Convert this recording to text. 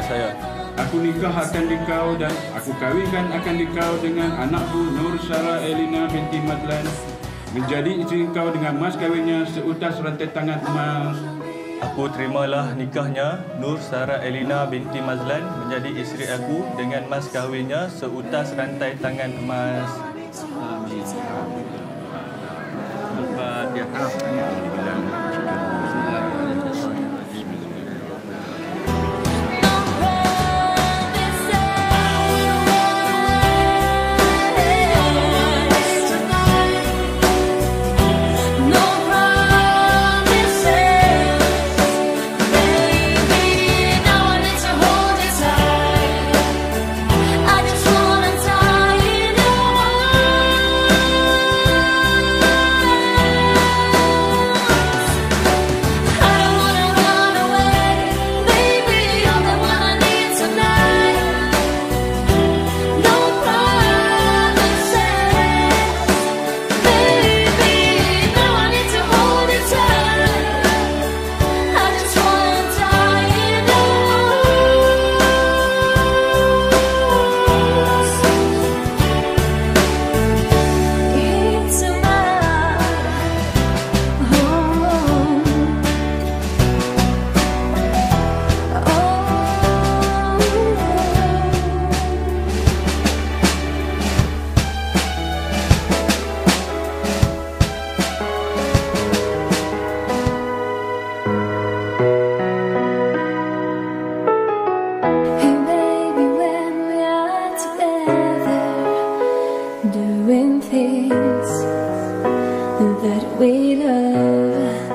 saudara saya. Aku nikah akan dikau dan aku kahwinkan akan dikau dengan anakku Nur Sarah Elina binti Madlan. Menjadi isteri kau dengan mas kahwinnya seutas rantai tangan emas. Aku terimalah nikahnya Nur Sarah Elina binti Mazlan menjadi isteri aku dengan mas kahwinnya seutas rantai tangan emas. Amin. Alhamdulillah. Alhamdulillah. that we love.